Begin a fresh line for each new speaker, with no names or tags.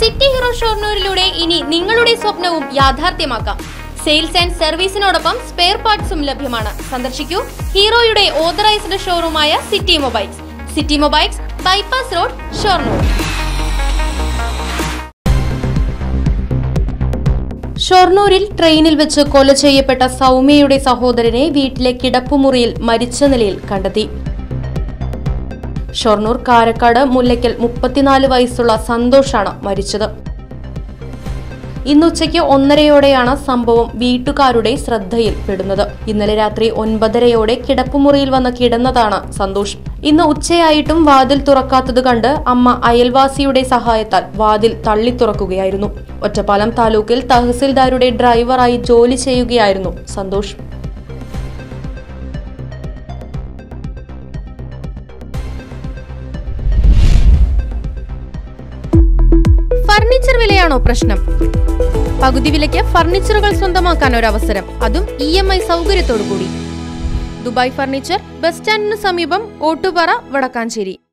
City hero ഷോർണൂരിലൂടെ ഇനി നിങ്ങളുടെ സ്വപ്നവും യാഥാർത്ഥ്യമാക്കാം. സെയിൽസ് ആൻഡ് സർവീസിനോടൊപ്പം സ്പെയർ പാർട്സും ലഭ്യമാണ്. സന്ദർശിക്കൂ ഹീറോയുടെ authorised ഷോറൂമായ city mobiles. City mobiles bypass road Shoranur. ഷൊർണൂരിൽ ട്രെയിനിൽ വെച്ച് കൊല ചെയ്യപ്പെട്ട സൗമ്യയുടെ സഹോദരനെ വീട്ടിലെ കിടപ്പുമുറിയിൽ മരിച്ച നിലയിൽ കണ്ടെത്തി. ഷൊർണൂർ കാരക്കാട് മുല്ലയ്ക്കൽ മുപ്പത്തിനാല് വയസ്സുള്ള സന്തോഷാണ് മരിച്ചത്. ഇന്നുച്ചയ്ക്ക് ഒന്നരയോടെയാണ് സംഭവം വീട്ടുകാരുടെ ശ്രദ്ധയിൽപ്പെടുന്നത്. ഇന്നലെ രാത്രി ഒൻപതരയോടെ കിടപ്പുമുറിയിൽ വന്ന് കിടന്നതാണ് സന്തോഷ്. ഇന്ന് ഉച്ചയായിട്ടും വാതിൽ തുറക്കാത്തത് കണ്ട് അമ്മ അയൽവാസിയുടെ സഹായത്താൽ വാതിൽ തള്ളി തുറക്കുകയായിരുന്നു. ഒറ്റപ്പാലം താലൂക്കിൽ തഹസിൽദാരുടെ ഡ്രൈവറായി ജോലി ചെയ്യുകയായിരുന്നു സന്തോഷ്. ഫർണിച്ചർ വിലയാണോ പ്രശ്നം? പകുതി വിലയ്ക്ക് ഫർണിച്ചറുകൾ സ്വന്തമാക്കാൻ ഒരു അവസരം അതും ഇ എം ഐ സൗകര്യത്തോടു കൂടി ദുബായ് ഫർണിച്ചർ ബസ് സ്റ്റാൻഡിന് സമീപം ഓട്ടുപാറ വടക്കാഞ്ചേരി.